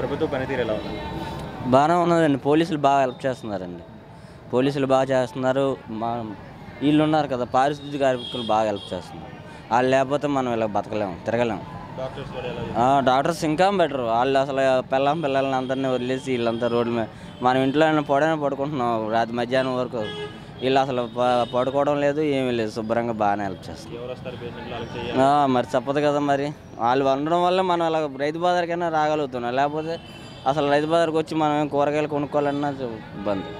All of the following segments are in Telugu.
ప్రభుత్వ పనితీరు ఎలా ఉంది? బాగానే ఉన్నదండి. పోలీసులు బాగా హెల్ప్ చేస్తున్నారండి. పోలీసులు బాగా చేస్తున్నారు. మా వీళ్ళు ఉన్నారు కదా పారిశుద్ధ్య కార్మికులు బాగా హెల్ప్ చేస్తున్నారు. వాళ్ళు లేకపోతే మనం ఇలా బతకలేము తిరగలేము. డాక్టర్స్ ఇంకా బెటర్. వాళ్ళు అసలు పిల్లం పిల్లల్ని అందరినీ వదిలేసి వీళ్ళంతా రోడ్ల మీద మనం ఇంట్లో ఏమైనా పడైనా పడుకుంటున్నాం రాత్రి మధ్యాహ్నం వరకు. వీళ్ళు అసలు పడుకోవడం లేదు ఏమీ లేదు. శుభ్రంగా బాగానే హెల్ప్ చేస్తారు మరి చెప్పదు కదా మరి. వాళ్ళు ఉండడం వల్ల మనం అలా రైతు బజార్కైనా రాగలుగుతున్నాం. లేకపోతే అసలు రైతు బజార్కి వచ్చి మనం ఏం కూరగాయలు కొనుక్కోవాలన్నా ఇబ్బంది.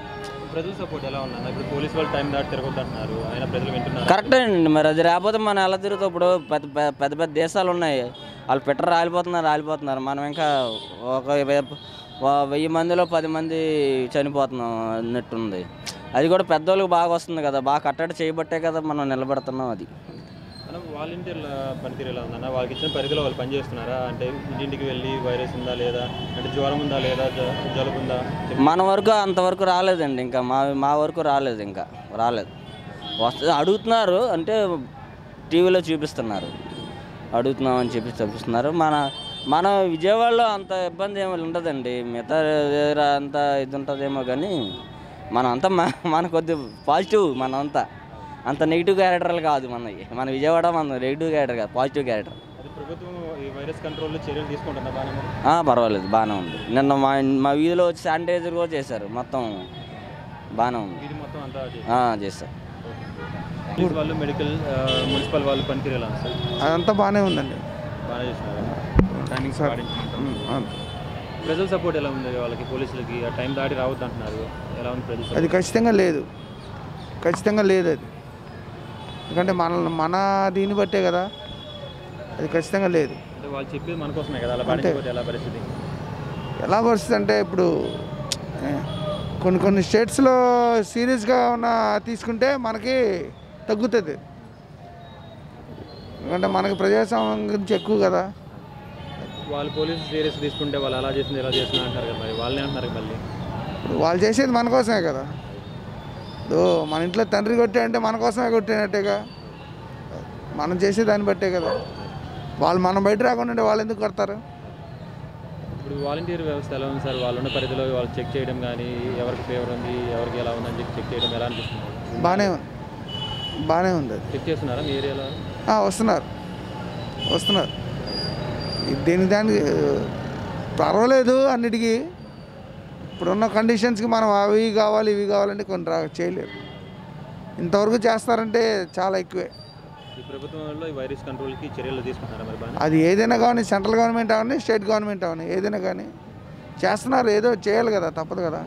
ప్రజల సపోర్ట్ ఎలా ఉందన్న ఇప్పుడు పోలీస్ వాళ్ళు టైం దాటి తిరగొద్దు అంటున్నారు అయినా ప్రజలు వింటున్నారు? కరెక్టే అండి. మరి అది రాకపోతే మనం ఎలా తిరుగుతాం? ఇప్పుడు పెద్ద పెద్ద పెద్ద దేశాలు ఉన్నాయి. వాళ్ళు పెట్టరు రాలిపోతున్నారు రాలిపోతున్నారు. మనం ఇంకా ఒక వెయ్యి మందిలో పది మంది చనిపోతున్నాం అన్నట్టుంది. అది కూడా పెద్దోళ్ళకి బాగా వస్తుంది కదా. బాగా కట్టడి చేయబట్టే కదా మనం నిలబడుతున్నాం అది. వాలంటీర్ల పనితీరు ఎలా ఉందన్న? వాళ్ళకి ఇచ్చిన పరిధిలో వాళ్ళు పనిచేస్తున్నారా? అంటే ఇంటింటికి వెళ్ళి వైరస్ ఉందా లేదా? అంటే జ్వరం ఉందా లేదా? జలుబు ఉందా? మన వరకు అంతవరకు రాలేదండి ఇంకా. మా మా వరకు రాలేదు ఇంకా. రాలేదు. వస్తుంది అడుగుతున్నారు. అంటే టీవీలో చూపిస్తున్నారు. అడుగుతున్నాం అని చెప్పి చూపిస్తున్నారు. మన మన విజయవాడలో అంత ఇబ్బంది ఏమి ఉండదండి. మిగతా దగ్గర అంత ఇది ఉంటుందేమో కానీ మనం అంతా మన కొద్ది పాజిటివ్ మనంతా. అంతా నెగిటివ్ క్యారెక్టర్లు కాదు మనకి మన విజయవాడ మన నెగిటివ్ క్యారెక్టర్ కాదు పాజిటివ్ క్యారెక్టర్. పర్వాలేదు బాగానే ఉంది. నిన్న మా మా వీధిలో వచ్చి శానిటైజర్ కూడా చేశారు మొత్తం బాగానే ఉంది. ఇది మొత్తం అంతా చేసి- ఆ, చేశారు. పోలీస్ వాళ్ళు మెడికల్ మున్సిపల్ వాళ్ళు పనితీరు అదంతా బాగానే ఉందండి. ప్రజల సపోర్ట్ ఎలా ఉంది వాళ్ళకి పోలీసులకి? ఆ టైం దాటి రావద్దు అంటున్నారు ఎలా ఉంది అది? ఖచ్చితంగా లేదు. ఖచ్చితంగా లేదు అది. ఎందుకంటే మన మన దీన్ని బట్టే కదా. అది ఖచ్చితంగా లేదు. అంటే వాళ్ళు చెప్పేది మన కోసమే కదా అలా అంతే. పాటించకపోతే ఎలా పరిస్థితి? ఎలా పరిస్థితి అంటే ఇప్పుడు కొన్ని కొన్ని స్టేట్స్లో సీరియస్గా ఉన్న తీసుకుంటే మనకి తగ్గుతుంది. ఎందుకంటే మనకి ప్రజాస్వామ్యం గురించి ఎక్కువ కదా. వాళ్ళు పోలీసు సీరియస్ తీసుకుంటే వాళ్ళు అలా చేసింది ఎలా చేస్తున్నా అంటారు కదా మరి. వాళ్ళే అంటున్నారు మళ్ళీ? ఇప్పుడు వాళ్ళు చేసేది మన కోసమే కదా. మన ఇంట్లో తండ్రి కొట్టే అంటే మన కోసమే కొట్టినట్టేగా. మనం చేసే దాన్ని బట్టే కదా. వాళ్ళు మనం బయట రాకుండా వాళ్ళు ఎందుకు కొడతారు? ఇప్పుడు వాలంటీర్ వ్యవస్థ ఎలా ఉంది సార్? వాళ్ళు ఉన్న పరిధిలో వాళ్ళు చెక్ చేయడం కానీ ఎవరికి ఫేవర్ ఉంది ఎవరికి ఎలా ఉందని చెప్పి చెక్ చేయడం ఎలా అనిపిస్తుంది? బాగానే ఉంది బాగానే ఉంది చెక్ చేస్తున్నారా మీ ఏరియాలో? వస్తున్నారు. వస్తున్నారు. దీనికి దానికి పర్వాలేదు అన్నిటికీ. ఇప్పుడున్న కండిషన్స్కి మనం అవి కావాలి ఇవి కావాలంటే కొన్ని రా చేయలేరు ఇంతవరకు చేస్తారంటే చాలా ఎక్కువే. ఈ ప్రభుత్వంలో ఈ వైరస్ కంట్రోల్కి చర్యలు తీసుకుంటున్నారా మరి బాగా అది ఏదైనా కానీ సెంట్రల్ గవర్నమెంట్ అవని స్టేట్ గవర్నమెంట్ అవని ఏదైనా కానీ చేస్తున్నారు ఏదో చేయాలి కదా తప్పదు కదా.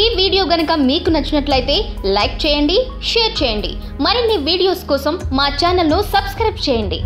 ఈ వీడియో గనుక మీకు నచ్చినట్లయితే లైక్ చేయండి షేర్ చేయండి. మరిన్ని వీడియోస్ కోసం మా ఛానల్ను సబ్స్క్రైబ్ చేయండి.